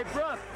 Hey, Brooke.